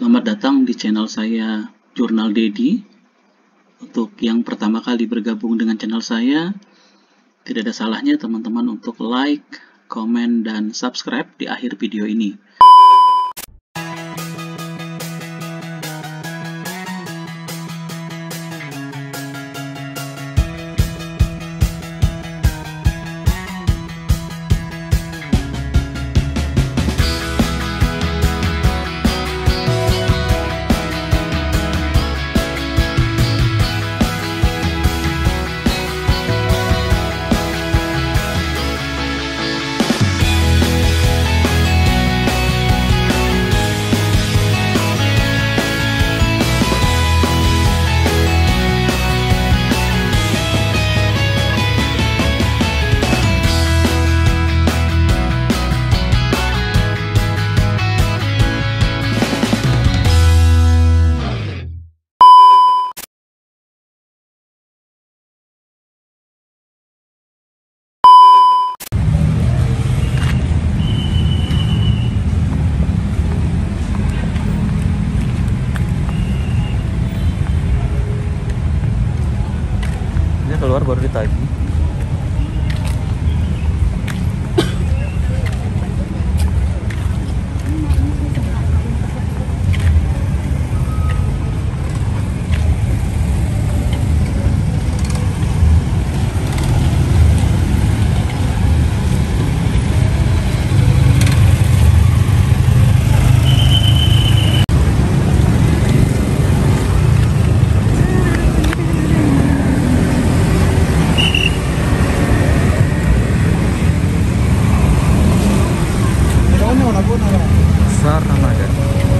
Selamat datang di channel saya Jurnal Dedi. Untuk yang pertama kali bergabung dengan channel saya, tidak ada salahnya teman-teman untuk like, komen, dan subscribe di akhir video ini. Keluar baru ditagi. Besar Ramadan.